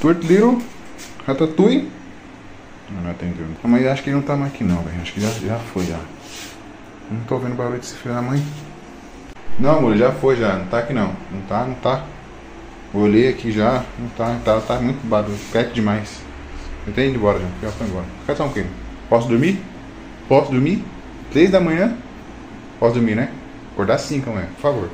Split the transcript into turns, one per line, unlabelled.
Stuart Little, Ratatouille. Não, não é atendeu. Mas acho que ele não tá mais aqui não, velho. Acho que já, já foi já. Não tô vendo o barulho desse filho da mãe. Não, amor, já foi já. Não tá aqui não. Não tá, não tá. Olhei aqui já. Não tá, tá, tá muito barulho. quieto demais. Eu tenho ido embora já. Já foi embora. Fica tranquilo. Posso dormir? Posso dormir? Três da manhã? Posso dormir, né? Acordar cinco amanhã, por favor.